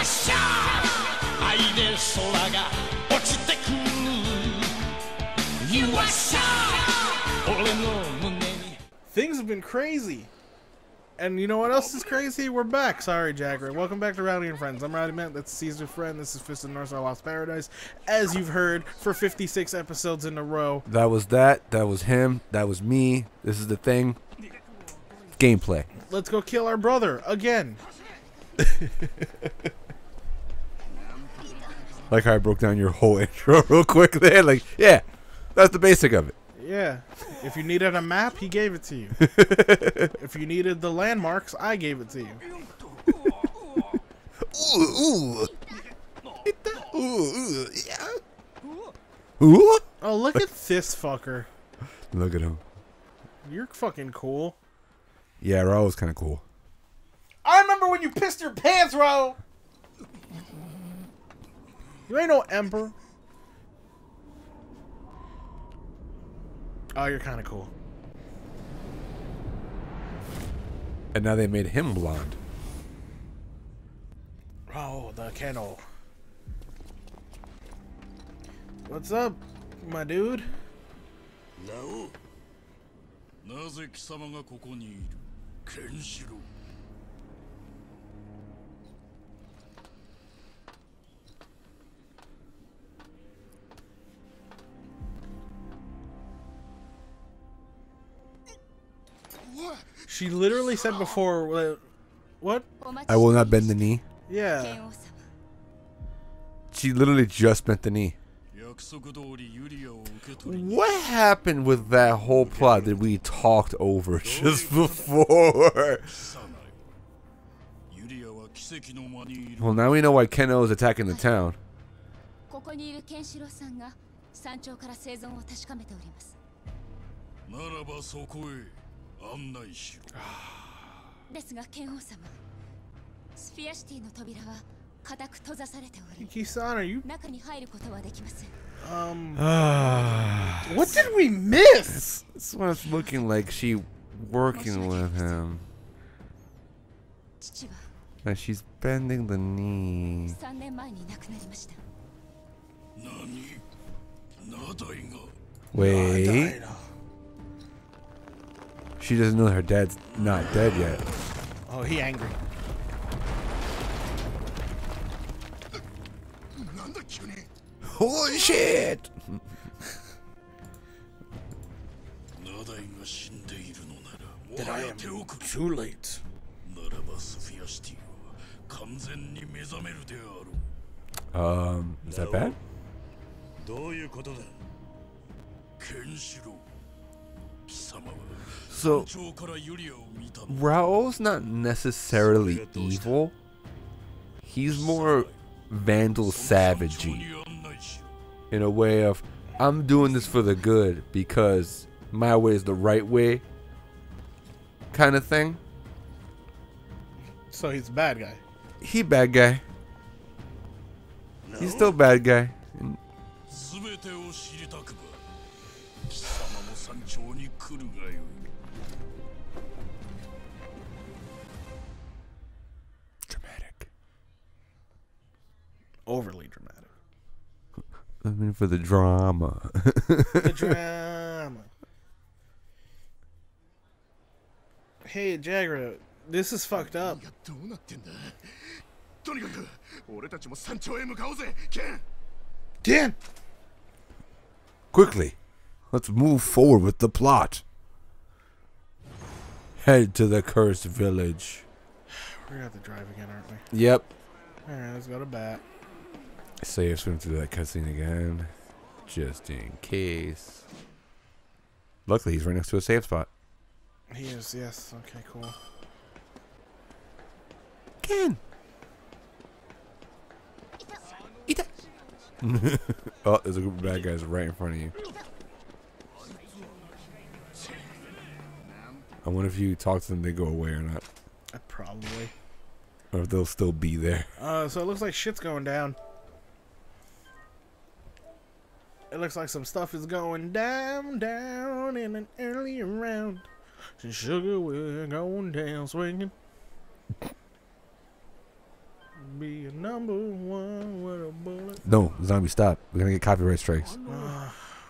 っしゃ愛で空が落ちてくる You はっしゃ俺の胸に Things have been crazy. And you know what else is crazy? We're back. Sorry, Jagger. Welcome back to Rowdy and Friends. I'm Rowdy Matt. That's Caesar Friend. This is Fist of North Star Lost Paradise. As you've heard for 56 episodes in a row. That was that. That was him. That was me. This is the thing. Gameplay. Let's go kill our brother again. Like how I broke down your whole intro real quick there. Like, yeah, that's the basic of it. Yeah. If you needed a map, he gave it to you. if you needed the landmarks, I gave it to you. Ooh, ooh. Ooh, ooh, yeah. Ooh. Oh, look at this fucker. Look at him. You're fucking cool. Yeah, Raoh's kind of cool I remember when you pissed your pants, Ro. You ain't no emperor. Oh, you're kind of cool. And now they made him blonde. Oh, the kennel. What's up, my dude? ラオウなぜ貴様がここにいるケンシロウ She literally said before, uh, what? I will not bend the knee. Yeah. She literally just bent the knee. What happened with that whole plot that we talked over just before? Well, now we know why Ken-oh is attacking the town. ここにいるケンシロウさんが山頂から生存を確かめておりますならばそこへ案内しろですが剣王様スフィアシティの扉は固く閉ざされており Kisan, are you? 中に入ることはできません Um, Ah, what did we miss? this one's looking like she working with him. 父は And she's bending the knee. 3年前に亡くなりました何ナダイが Wait. She doesn't know her dad's not dead yet. Oh, he angry. なんだ急に Holy shit! ナダイが死んでいるのならもはや手遅れ Too late. ならばスフィアシティは完全に目覚めるであろう Um, is that bad? どういうことだケンシロウ貴様は so, Raoh's not necessarily evil. He's more vandal savagey. In a way of, I'm doing this for the good because my way is the right way kind of thing. So he's a bad guy. He bad guy. No. He's still bad guy. 来るがよい dramatic. Overly dramatic. I mean, for the drama. The drama. Hey, Jagger, this is fucked up. がどうなってんだとにかく俺たちも山頂へ向かおうぜケン Dan! Quickly, let's move forward with the plot. Head to the cursed village. We're gonna have to drive again, aren't we? Yep. Alright, let's go to bat. Save swim through that cutscene again, just in case. Luckily, he's right next to a safe spot. He is, yes. Okay, cool. Ken. oh, there's a group of bad guys right in front of you. Wonder if you talk to them, they go away or not, Uh, probably. or if they'll still be there. Uh, so it looks like shit's going down. It looks like some stuff is going down, down in an early round. Sugar, we're going down swinging. be a number one with a bullet. No, zombie, stop. We're gonna get copyright strikes.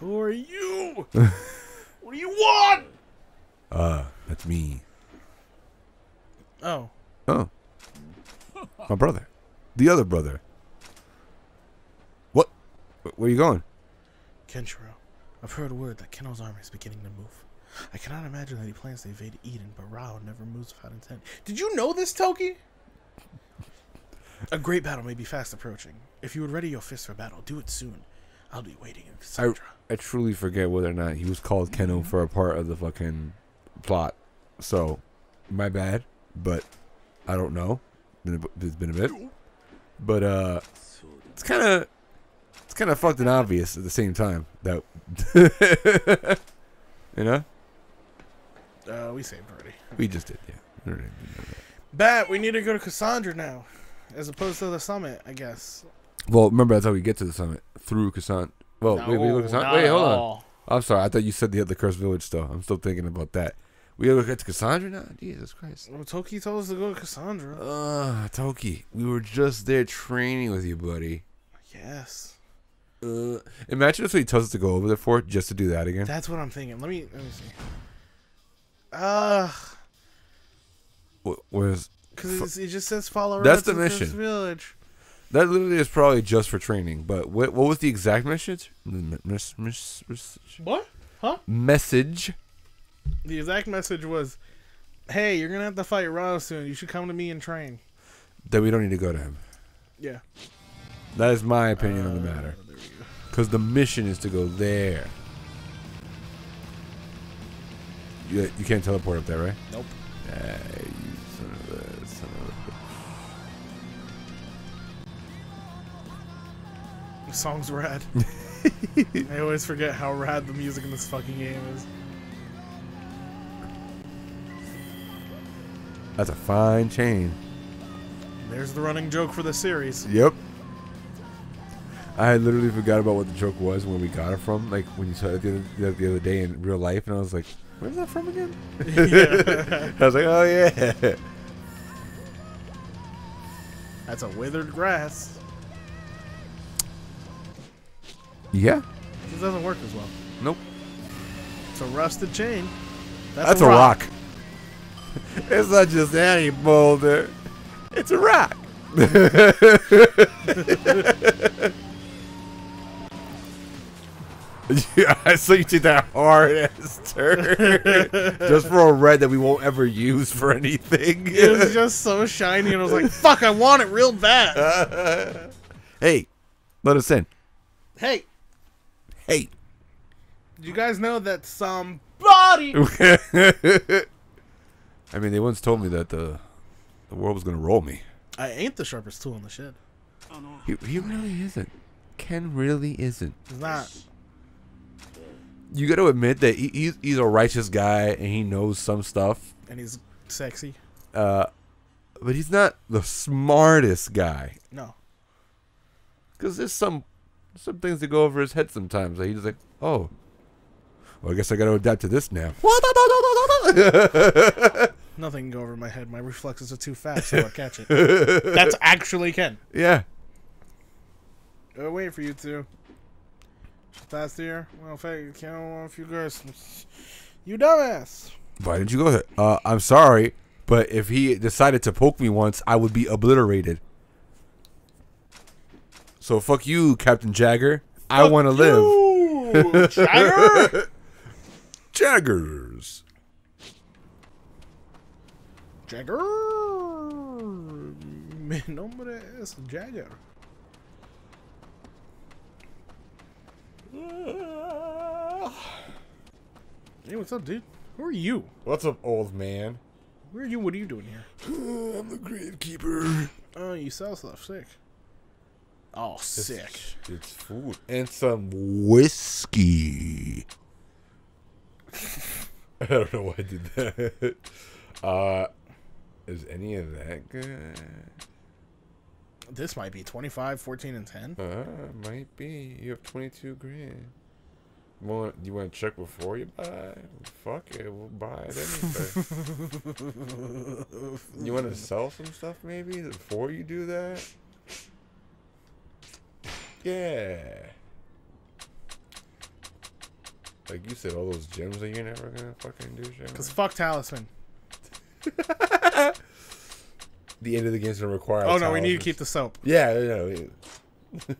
Who are you? what do you want? Uh, that's me. Oh, Oh, my brother, the other brother. What? Where are you going? Kenshiro. I've heard word that Ken-oh's army is beginning to move. I cannot imagine that he plans to invade Eden, but Raoh never moves without intent. Did you know this, Toki? A great battle may be fast approaching. If you would ready your fist for battle, do it soon. I'll be waiting in I, Cassandra. I truly forget whether or not he was called Keno mm-hmm. for a part of the fucking plot. So, my bad, but I don't know. It's been a bit, but uh, it's kind of it's kind of fucked and obvious at the same time that you know Uh, we saved already. we just did. Yeah. We already did that. Bat, we need to go to Cassandra now, as opposed to the summit, I guess. Well, remember that's how we get to the summit through Cassandra. Well, wait, we go Kassan. Wait, hold on. I'm sorry. I thought you said the other cursed village still. I'm still thinking about that. We gotta go get to Cassandra now. Jesus Christ. Well, Toki told us to go to Cassandra. Uh, Toki, we were just there training with you, buddy. yes. Uh, imagine if he tells us to go over there for it just to do that again. That's what I'm thinking. Let me let me see. Uh, Wh- Whereas because it just says follow. That's the mission. Village. that literally is probably just for training. But what what was the exact message? Mes- mes- mes- What? Huh? Message. The exact message was, "Hey, you're gonna have to fight Raoh soon. You should come to me and train." That we don't need to go to him. Yeah. That is my opinion on the Uh, matter. Because the mission is to go there. You, you can't teleport up there, right? Nope. Ah, you son of a son of a The song's rad. I always forget how rad the music in this fucking game is. That's a fine chain. There's the running joke for the series. Yep. I literally forgot about what the joke was when we got it from. Like when you saw it the other, the the other day in real life, and I was like, "Where's that from again?" yeah. I was like, "Oh yeah." That's a withered grass. Yeah. This doesn't work as well. Nope. It's a rusted chain. That's, a rock. it's not just any boulder. It's a rock. yeah, I saw you take that hard ass turn just for a red that we won't ever use for anything. It was just so shiny, and I was like, "Fuck, I want it real bad." hey, let us in. hey, Hey. did you guys know that somebody? I mean, they once told me that the the world was gonna roll me. I ain't the sharpest tool in the shed. oh, He, he really isn't. Ken really isn't. It's not. You got to admit that he, he's he's a righteous guy and he knows some stuff, And he's sexy. uh, but he's not the smartest guy. No. Because there's some some things that go over his head sometimes. Like he's like, oh, well, I guess I got to adapt to this now. Nothing can go over my head. My reflexes are too fast, so I'll catch it. That's actually Ken. yeah. We're waiting for you two. Fast here. Well. Can't want a few girls. You dumbass. Why didn't you go there? Uh, I'm sorry, but if he decided to poke me once, I would be obliterated. So fuck you, Captain Jagger. I want to live. Jagger. Jaggers. Jagger. Mi nombre es Jagger. Hey, what's up, dude? Who are you? What's up, old man? Where are you? What are you doing here? I'm the gravekeeper. Oh, you sell stuff. Sick. Oh, sick. It's food and some whiskey. I don't know why I did that. Uh, is any of that good? This might be 25, 14, and 10. Uh, might be. You have 22 grand. Want you want to check before you buy? Fuck it, we'll buy it anyway. you want to sell some stuff maybe before you do that? Yeah. Like you said, all those gems that you're never gonna fucking do shit. Because fuck Talisman. The end of the game's gonna require. Oh no, we need to keep the soap. Yeah, yeah, yeah.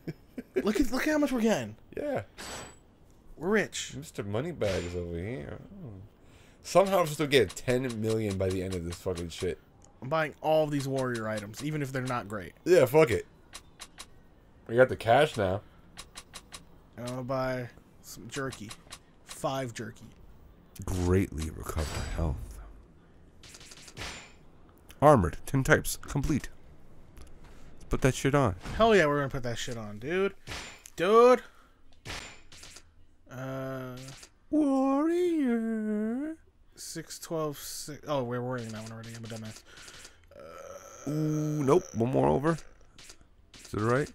Look at look at how much we're getting. yeah. We're rich. Mr. Moneybags over here. Oh. Somehow I'm supposed to get 10 million by the end of this fucking shit. I'm buying all of these warrior items, even if they're not great. Yeah, fuck it. We got the cash now. I'm gonna buy some jerky. Five jerky. Greatly recover health. Armored, 10 types, complete. Let's put that shit on. Hell yeah, we're gonna put that shit on, dude. Dude. Uh, Warrior. six, twelve, six. Oh, we're wearing that one already. I'm a dumbass. Ooh, nope, one more over. Is it right?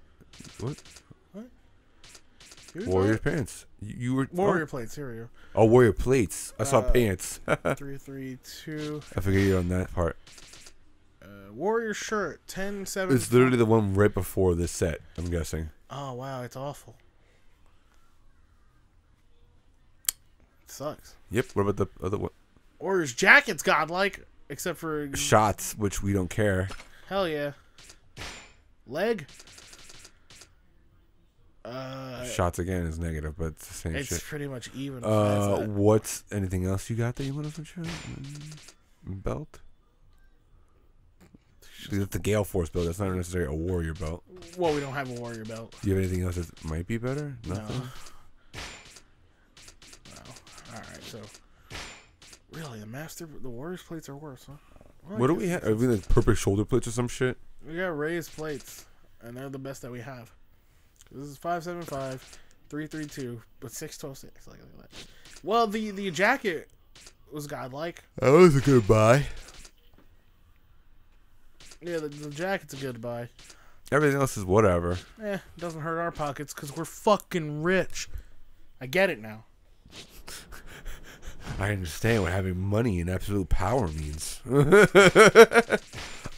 What? Here's Warrior pants. You, you were. Warrior plates. Here we go. Oh, oh, warrior plates. I saw pants. three, three, two. I Three, three, two. forget you on that part. Uh, warrior shirt. Ten, seven. It's literally the one right before this set, I'm guessing. Oh wow, it's awful. It sucks. Yep. What about the other one? Warrior's jacket's godlike, except for Shots, which we don't care. hell yeah. Leg. Uh, Shots again is negative, but it's the same shit. it's shit. pretty much even. Uh, what's anything else you got that you want to show? Mm, Belt. Because it's the Gale Force belt. That's not necessarily a warrior belt. well, we don't have a warrior belt. Do you have anything else that might be better? No. Nothing. No. All right, so really, the master, the warriors plates are worse, huh? Well, I What do we have? it's- Are we like perfect shoulder plates or some shit? We got raised plates, and they're the best that we have. This is five seven five, three three two, but six twelve six. Like, like that. Well, the the jacket was godlike. That was a good buy. Yeah, the, the jacket's a good buy. Everything else is whatever. Eh, doesn't hurt our pockets because we're fucking rich. I get it now. I understand what having money and absolute power means.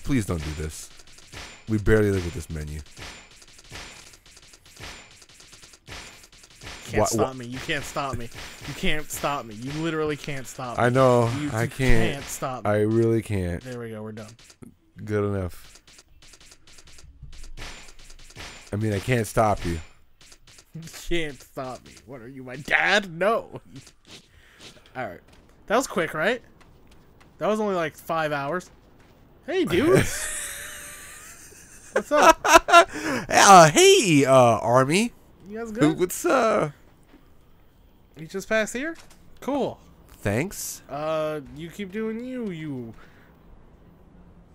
Please don't do this. We barely look at this menu. Can't Wha- stop me. You can't stop me. You can't stop me. You literally can't stop me. I know. You, I you can't. stop me. I really can't. there we go. We're done. Good enough. I mean, I can't stop you. You can't stop me. What are you, my dad? No. All right. That was quick, right? That was only like five hours. Hey, dude. What's up? Uh, hey, uh, Army. You guys good? What's, uh, You just passed here? Cool. thanks. Uh, you keep doing you, you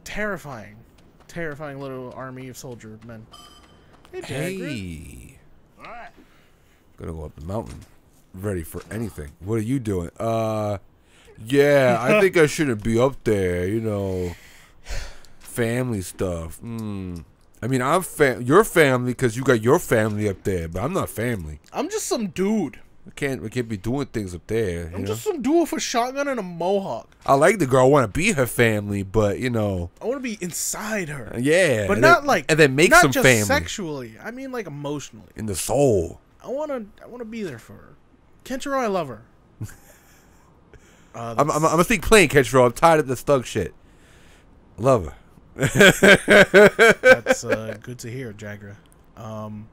terrifying, terrifying little army of soldier men. Hey. Hey. Gonna go up the mountain. Ready for anything. What are you doing? Uh, yeah, I think I shouldn't be up there, you know. Family stuff. Hmm. I mean, I'm fam- your family because you got your family up there, but I'm not family. I'm just some dude. We can't we can't be doing things up there. You I'm know? just some dude with a shotgun and a mohawk. I like the girl. I want to be her family, but you know, I want to be inside her, yeah. but not then- like and then make not some just family sexually. I mean, like emotionally. in the soul. I want to. I want to be there for her. Kenshiro, I love her. Uh, I'm I'm, I'm gonna plain, Ketchrow. I'm tired of this thug shit. Love her. that's uh, good to hear, Jagra. Um,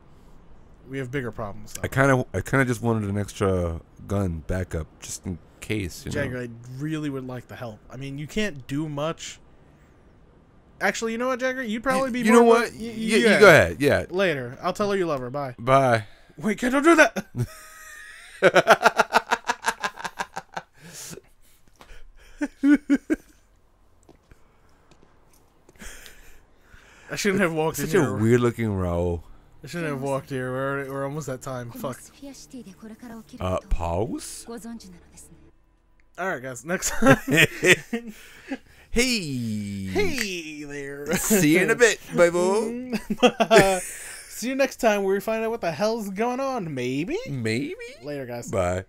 we have bigger problems. Though. I kind of I kind of just wanted an extra gun backup just in case. You know? Jagger, I really would like the help. I mean, you can't do much. Actually, you know what, Jagger? You'd probably be. you know what? y- Y- y- you yeah. go ahead. Yeah. Later, I'll tell her you love her. Bye. Bye. Wait, can don't do that. I shouldn't have walked in. Such a weird looking row. I shouldn't have walked here. We're already, we're almost at time. Fuck. Uh, pause. All right, guys. Next time. hey. Hey there. See you in a bit, baby. See you next time where we find out what the hell's going on. Maybe. Maybe. Later, guys. Bye.